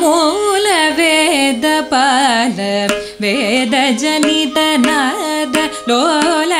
मूल वेद पाल वेद जनित नाद लोल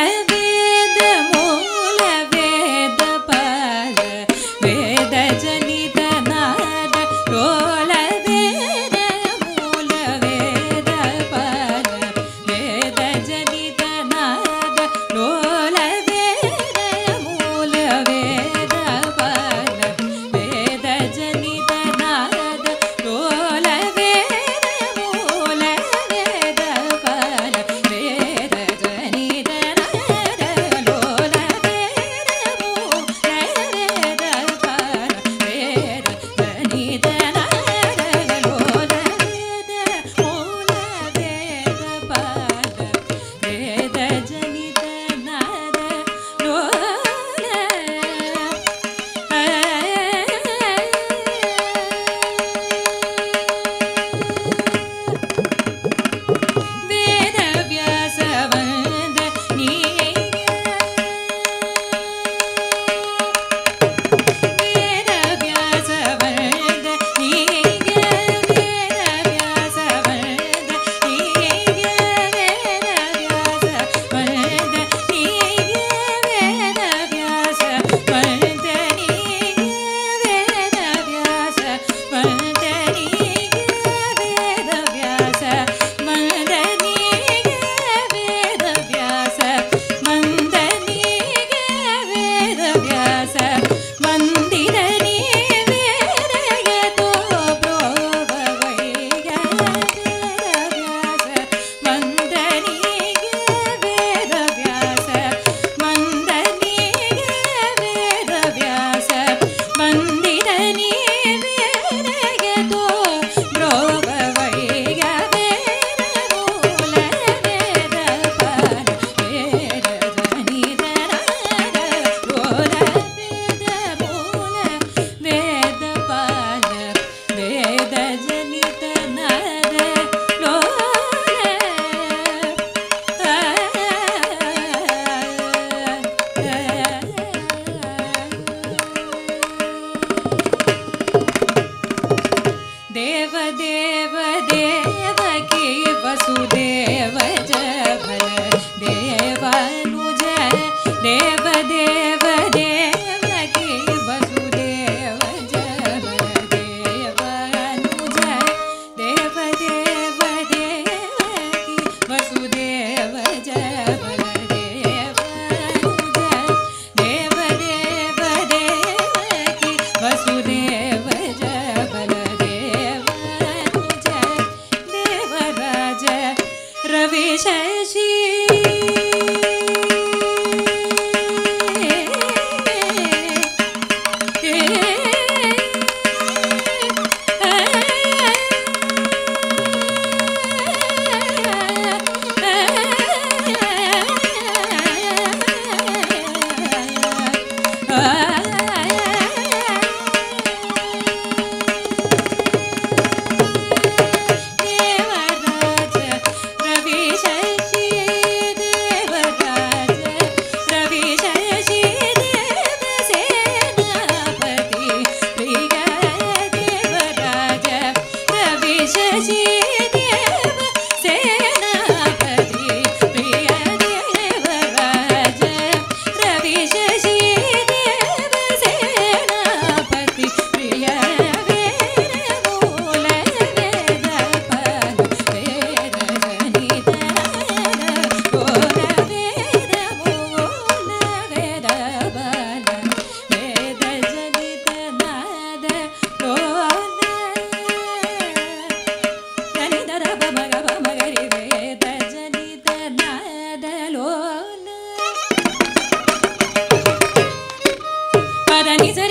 开心 then he said